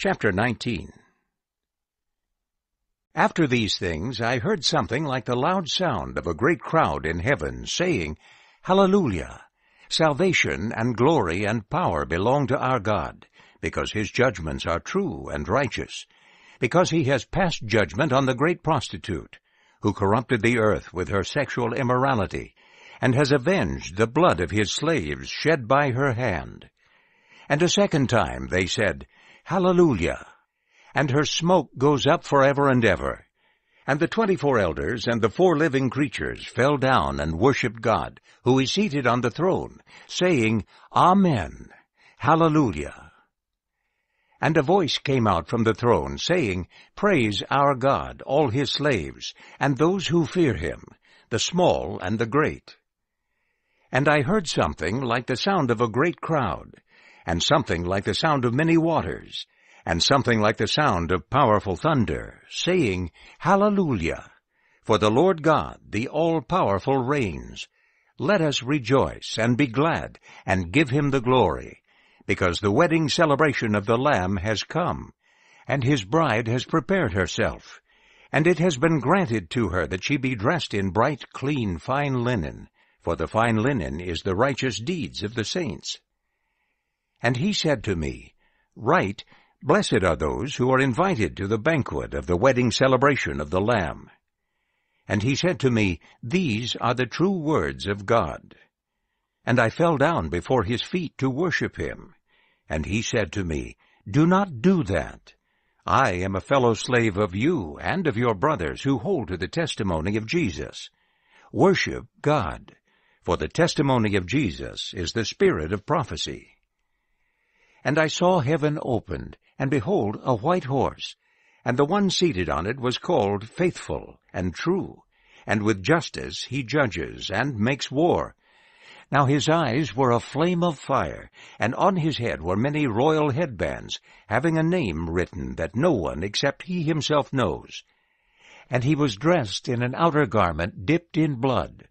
Chapter 19 After these things I heard something like the loud sound of a great crowd in heaven, saying, Hallelujah! Salvation and glory and power belong to our God, because his judgments are true and righteous, because he has passed judgment on the great prostitute, who corrupted the earth with her sexual immorality, and has avenged the blood of his slaves shed by her hand. And a second time they said, Hallelujah! And her smoke goes up forever and ever. And the twenty-four elders and the four living creatures fell down and worshipped God, who is seated on the throne, saying, Amen, Hallelujah. And a voice came out from the throne, saying, Praise our God, all his slaves, and those who fear him, the small and the great. And I heard something like the sound of a great crowd, and something like the sound of many waters, and something like the sound of powerful thunder, saying, Hallelujah! For the Lord God, the all-powerful, reigns. Let us rejoice and be glad, and give him the glory, because the wedding celebration of the Lamb has come, and his bride has prepared herself. And it has been granted to her that she be dressed in bright, clean, fine linen, for the fine linen is the righteous deeds of the saints. And he said to me, Write, Blessed are those who are invited to the banquet of the wedding celebration of the Lamb. And he said to me, These are the true words of God. And I fell down before his feet to worship him. And he said to me, Do not do that. I am a fellow slave of you and of your brothers who hold to the testimony of Jesus. Worship God, for the testimony of Jesus is the spirit of prophecy. And I saw heaven opened, and behold, a white horse, and the one seated on it was called Faithful and True, and with justice he judges and makes war. Now his eyes were a flame of fire, and on his head were many royal headbands, having a name written that no one except he himself knows. And he was dressed in an outer garment dipped in blood,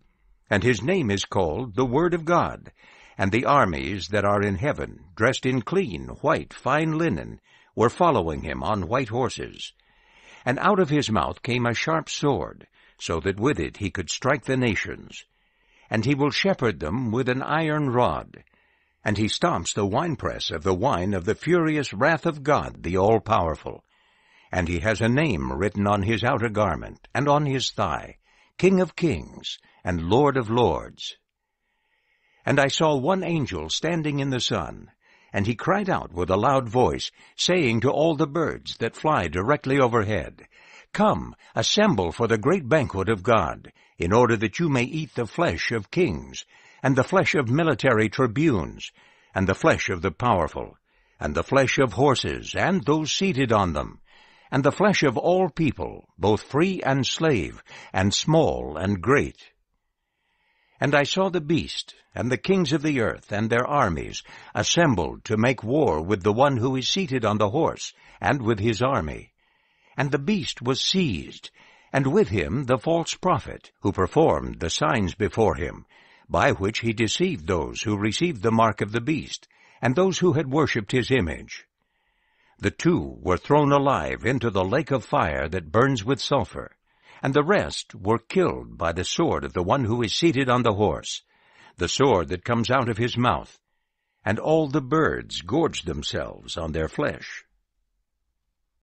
and his name is called the Word of God. And the armies that are in heaven, dressed in clean, white, fine linen, were following him on white horses. And out of his mouth came a sharp sword, so that with it he could strike the nations. And he will shepherd them with an iron rod. And he stomps the winepress of the wine of the furious wrath of God, the all-powerful. And he has a name written on his outer garment, and on his thigh, King of kings, and Lord of lords. And I saw one angel standing in the sun, and he cried out with a loud voice, saying to all the birds that fly directly overhead, Come, assemble for the great banquet of God, in order that you may eat the flesh of kings, and the flesh of military tribunes, and the flesh of the powerful, and the flesh of horses, and those seated on them, and the flesh of all people, both free and slave, and small and great. And I saw the beast, and the kings of the earth, and their armies, assembled to make war with the one who is seated on the horse, and with his army. And the beast was seized, and with him the false prophet, who performed the signs before him, by which he deceived those who received the mark of the beast, and those who had worshipped his image. The two were thrown alive into the lake of fire that burns with sulphur and the rest were killed by the sword of the one who is seated on the horse, the sword that comes out of his mouth, and all the birds gorged themselves on their flesh.